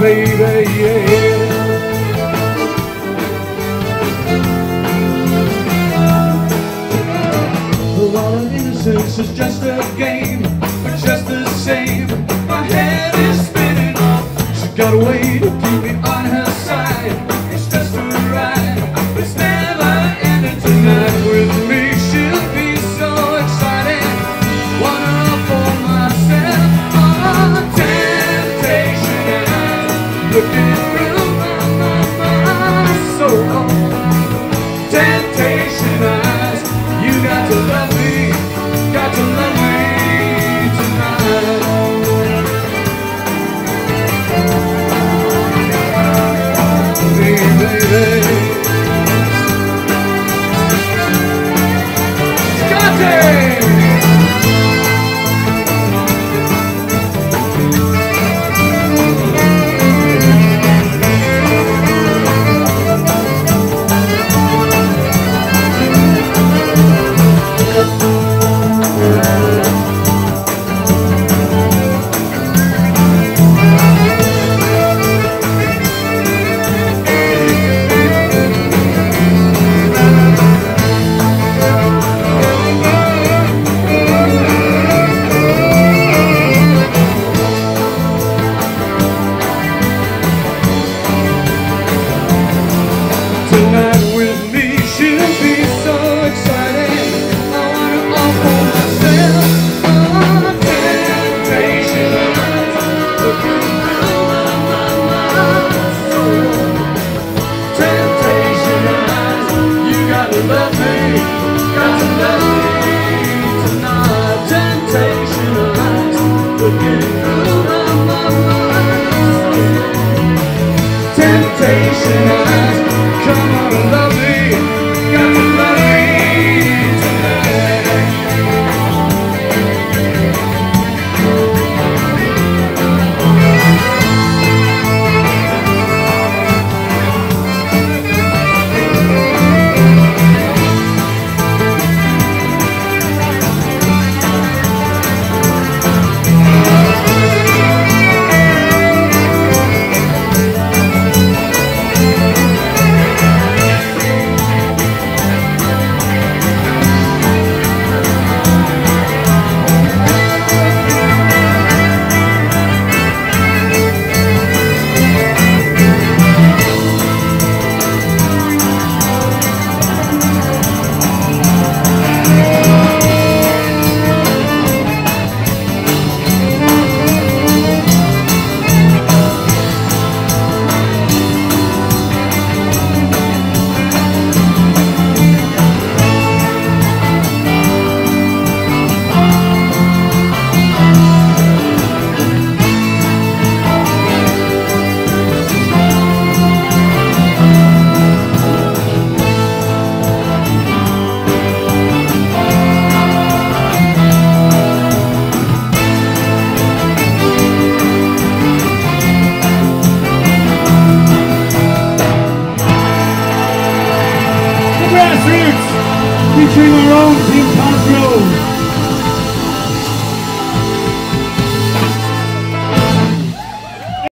baby, yeah. Well, all our innocence is just a game, but just the same, my head is spinning. She got away to baby featuring our own Team Cosgrove.